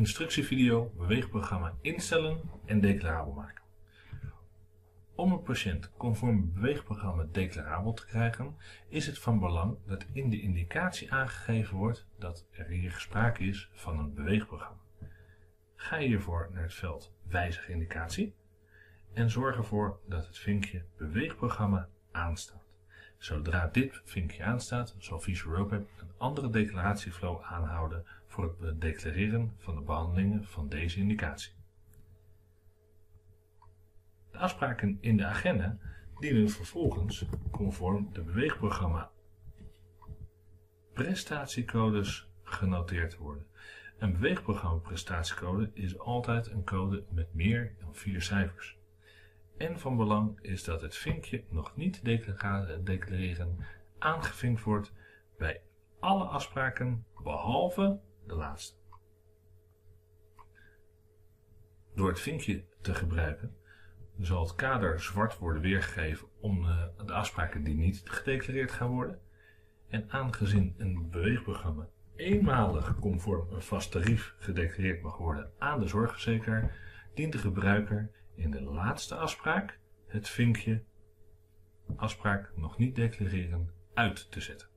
Instructievideo beweegprogramma instellen en declarabel maken. Om een patiënt conform beweegprogramma declarabel te krijgen, is het van belang dat in de indicatie aangegeven wordt dat er hier sprake is van een beweegprogramma. Ga hiervoor naar het veld Wijzig indicatie en zorg ervoor dat het vinkje Beweegprogramma aanstaat. Zodra dit vinkje aanstaat, zal VisualRoadmap een andere declaratieflow aanhouden voor het declareren van de behandelingen van deze indicatie. De afspraken in de agenda dienen vervolgens conform de beweegprogramma prestatiecodes genoteerd te worden. Een beweegprogramma prestatiecode is altijd een code met meer dan vier cijfers. En van belang is dat het vinkje nog niet declareren aangevinkt wordt bij alle afspraken behalve de laatste. Door het vinkje te gebruiken zal het kader zwart worden weergegeven om eh, de afspraken die niet gedeclareerd gaan worden. En aangezien een beweegprogramma eenmalig conform een vast tarief gedeclareerd mag worden aan de zorgverzekeraar, dient de gebruiker in de laatste afspraak het vinkje afspraak nog niet declareren uit te zetten.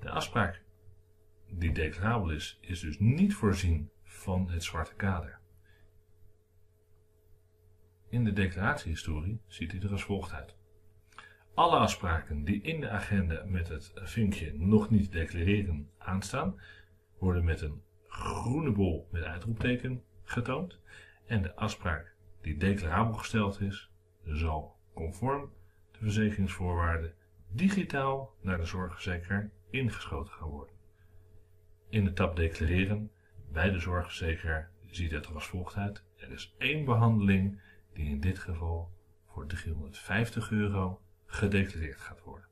De afspraak die declarabel is, is dus niet voorzien van het zwarte kader. In de declaratiehistorie ziet hij er als volgt uit. Alle afspraken die in de agenda met het vinkje nog niet declareren aanstaan, worden met een groene bol met uitroepteken getoond en de afspraak die declarabel gesteld is, zal conform de verzekeringsvoorwaarden digitaal naar de zorgverzekeraar ingeschoten gaan worden. In de tab declareren bij de zorgverzekeraar ziet het er als volgt uit. Er is één behandeling die in dit geval voor 350 euro gedeclareerd gaat worden.